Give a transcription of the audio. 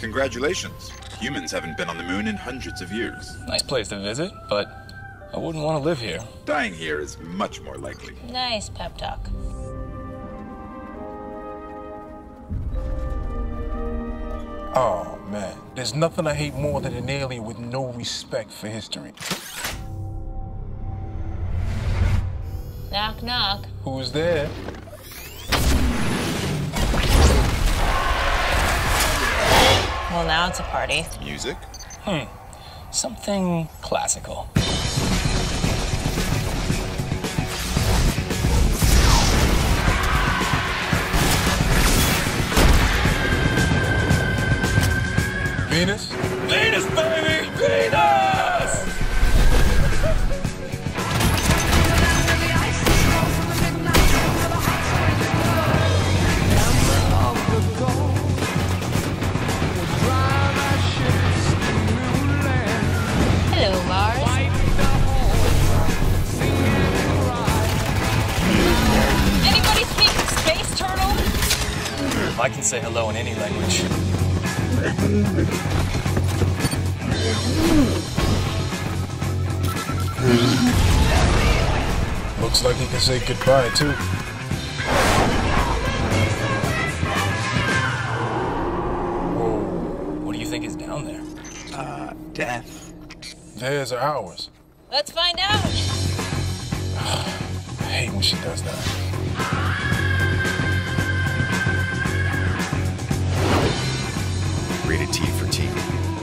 Congratulations. Humans haven't been on the moon in hundreds of years. Nice place to visit, but I wouldn't want to live here. Dying here is much more likely. Nice pep talk. Oh, man. There's nothing I hate more than an alien with no respect for history. Knock, knock. Who's there? Well, now it's a party. Music? Hmm. Something classical. Venus? Venus, baby! I can say hello in any language. Looks like he can say goodbye, too. Whoa. What do you think is down there? Uh, death. There's ours. Let's find out. I hate when she does that. Tea for tea.